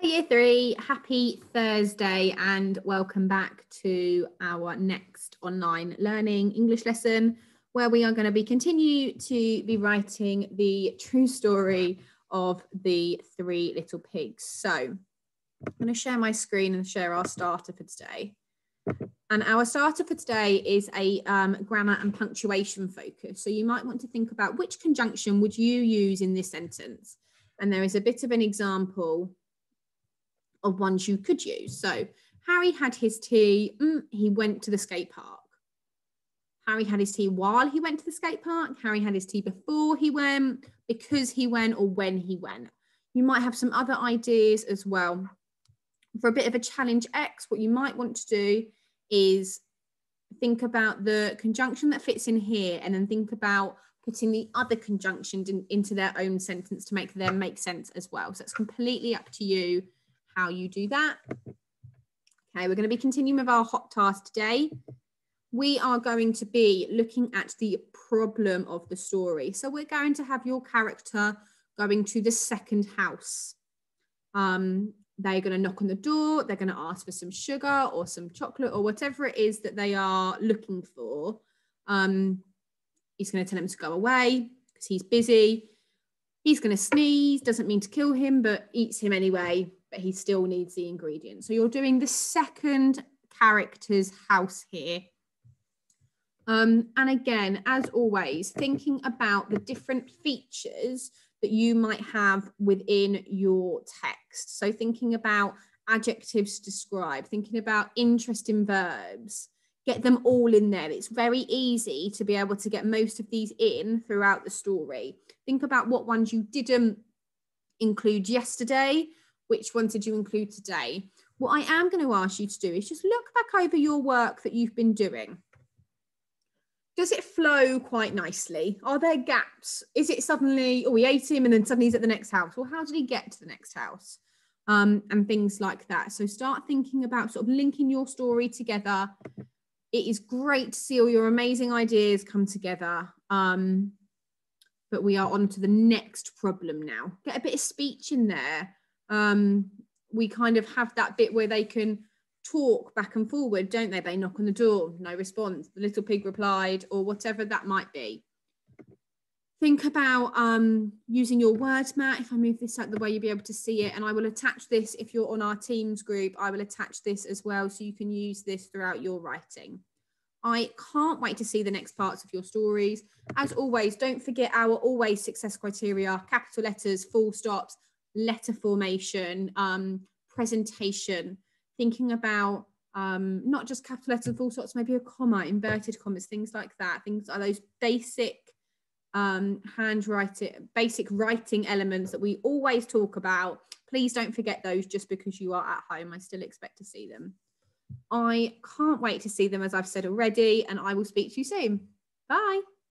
Year three, happy Thursday, and welcome back to our next online learning English lesson, where we are going to be continue to be writing the true story of the three little pigs. So I'm going to share my screen and share our starter for today. And our starter for today is a um, grammar and punctuation focus. So you might want to think about which conjunction would you use in this sentence? And there is a bit of an example of ones you could use. So Harry had his tea, mm, he went to the skate park. Harry had his tea while he went to the skate park. Harry had his tea before he went, because he went, or when he went. You might have some other ideas as well. For a bit of a challenge X, what you might want to do is think about the conjunction that fits in here and then think about putting the other conjunctions in, into their own sentence to make them make sense as well. So it's completely up to you how you do that. Okay, we're going to be continuing with our hot task today. We are going to be looking at the problem of the story. So we're going to have your character going to the second house. Um, they're going to knock on the door, they're going to ask for some sugar or some chocolate or whatever it is that they are looking for. Um, he's going to tell him to go away because he's busy. He's going to sneeze, doesn't mean to kill him, but eats him anyway but he still needs the ingredients. So you're doing the second character's house here. Um, and again, as always, thinking about the different features that you might have within your text. So thinking about adjectives describe, thinking about interesting verbs, get them all in there. It's very easy to be able to get most of these in throughout the story. Think about what ones you didn't include yesterday which ones did you include today? What I am going to ask you to do is just look back over your work that you've been doing. Does it flow quite nicely? Are there gaps? Is it suddenly, oh, we ate him and then suddenly he's at the next house? Well, how did he get to the next house? Um, and things like that. So start thinking about sort of linking your story together. It is great to see all your amazing ideas come together. Um, but we are on to the next problem now. Get a bit of speech in there um, we kind of have that bit where they can talk back and forward, don't they? They knock on the door, no response. The little pig replied, or whatever that might be. Think about um, using your word mat. If I move this out the way, you'll be able to see it. And I will attach this if you're on our Teams group. I will attach this as well so you can use this throughout your writing. I can't wait to see the next parts of your stories. As always, don't forget our always success criteria, capital letters, full stops, letter formation, um, presentation, thinking about um, not just capital letters, full stops, maybe a comma, inverted commas, things like that. Things are those basic um, handwriting, basic writing elements that we always talk about. Please don't forget those just because you are at home. I still expect to see them. I can't wait to see them, as I've said already, and I will speak to you soon. Bye.